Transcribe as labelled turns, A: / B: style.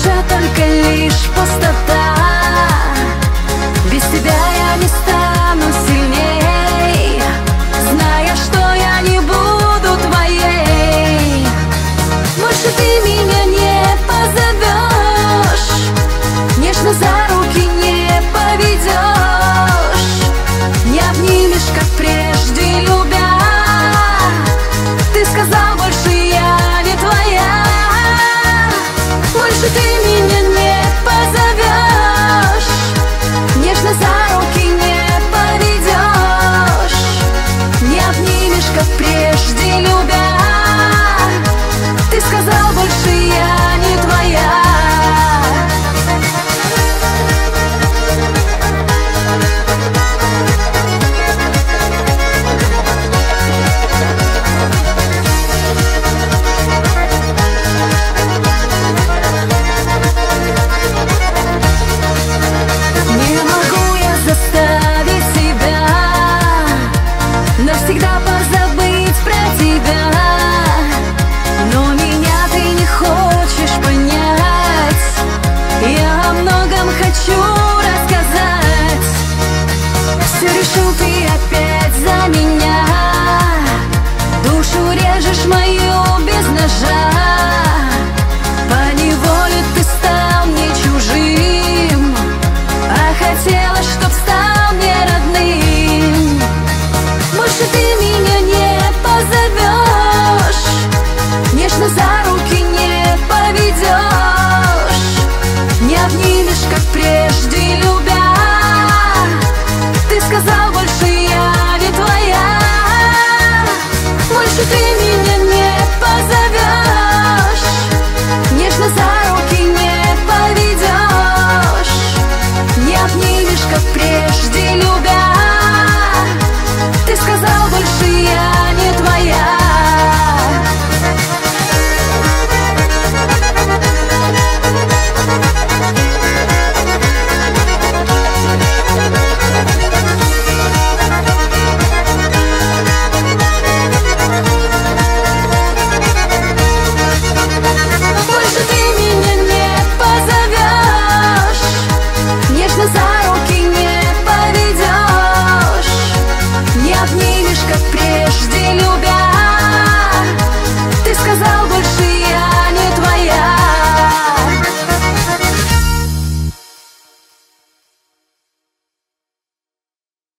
A: душе только лишь пустота. Девушка, привет! Режешь мою без ножа mi lugar. как прежде.